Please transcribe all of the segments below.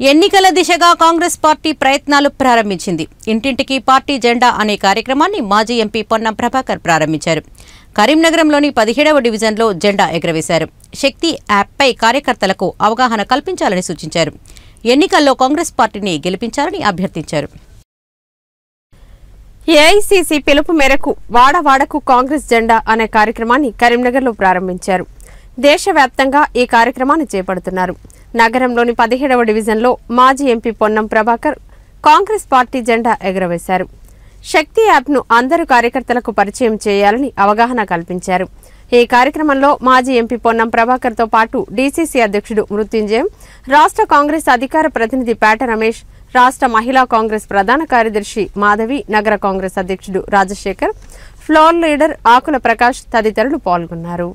ఎన్నికల దిశగా కాంగ్రెస్ పార్టీ ప్రయత్నాలు ప్రారంభించింది. ఇంటింటికి పార్టీ జెండా అనే కార్యక్రమాన్ని మాజీ ఎంపీ పొన్నం ప్రభాకర్ ప్రారంభించారు. కరీంనగరంలోని పదిహేడవ డివిజన్లో జెండా ఎగురవేశారు. శక్తి యాప్పై కార్యకర్తలకు అవగాహన కల్పించాలని సూచించారు. ఎన్నికల్లో కాంగ్రెస్ పార్టీని గెలిపించాలని అభ్యర్థించారు. ఏఐసీసీ పిలుపు మేరకు వాడవాడకు కాంగ్రెస్ జెండా అనే కార్యక్రమాన్ని కరీంనగర్లో ప్రారంభించారు. దేశవ్యాప్తంగా ఈ కార్యక్రమాన్ని చేపడుతున్నారు. నగరంలోని పదిహేడవ డివిజన్లో మాజీ ఎంపీ పొన్నం ప్రభాకర్ కాంగ్రెస్ పార్టీ జెండా ఎగురవేశారు. శక్తి యాప్ను అందరు కార్యకర్తలకు పరిచయం చేయాలని అవగాహన కల్పించారు. ఈ కార్యక్రమంలో మాజీ ఎంపీ పొన్నం ప్రభాకర్తో పాటు డీసీసీ అధ్యక్షుడు మృత్యుంజయం రాష్ట్ర కాంగ్రెస్ అధికార ప్రతినిధి పేట రమేష్ రాష్ట్ర మహిళా కాంగ్రెస్ ప్రధాన కార్యదర్శి మాధవి నగర కాంగ్రెస్ అధ్యక్షుడు రాజశేఖర్ ఫ్లోర్ లీడర్ ఆకుల ప్రకాష్ తదితరులు పాల్గొన్నారు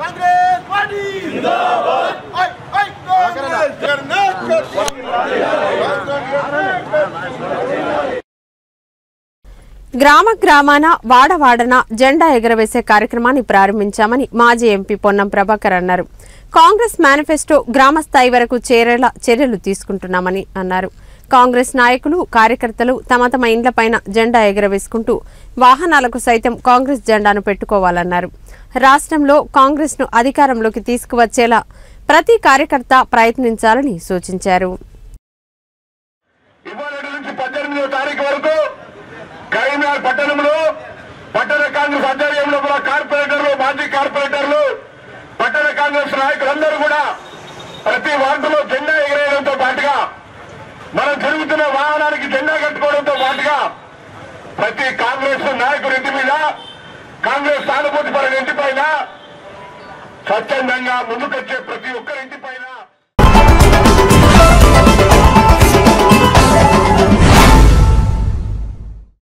కాంగ్రెస్ పార్టీ జిందాబాద్ ఐ ఐ కాంగ్రెస్ కర్ణాటక గ్రామ గ్రామాన వాడవాడన జెండా ఎగరవేసే కార్యక్రమాన్ని ప్రారంభించామని మాజీ ఎంపీ పొన్నం ప్రభాకర్ అన్నారు. కాంగ్రెస్ మేనిఫెస్టో గ్రామ స్థాయి వరకు చేరేలా చర్యలు తీసుకుంటున్నామని అన్నారు. కాంగ్రెస్ నాయకులు కార్యకర్తలు తమ తమ ఇండ్లపైన జెండా ఎగరవేసుకుంటూ వాహనాలకు సైతం కాంగ్రెస్ జెండాను పెట్టుకోవాలన్నారు. రాష్ట్రంలో కాంగ్రెస్ను అధికారంలోకి తీసుకువచ్చేలా ప్రతి కార్యకర్త ప్రయత్నించాలని సూచించారు. నుంచి పద్దెనిమిదో తారీఖు వరకు కరీంనగర్ పట్టణంలో పట్టణ కాంగ్రెస్ ఆధ్వర్యంలో కూడా కార్పొరేటర్లు మాజీ కార్పొరేటర్లు పట్టణ కాంగ్రెస్ నాయకులందరూ కూడా ప్రతి వార్డులో జెండా ఎగరేయడంతో పాటుగా మనం జరుగుతున్న వాహనానికి జెండా కట్టుకోవడంతో పాటుగా ప్రతి కాంగ్రెస్ నాయకుడి ఇంటి మీద కాంగ్రెస్ సానుభూతి పరుల ఇంటి పైన స్వచ్ఛందంగా ముందుకొచ్చే ప్రతి ఒక్కరింటి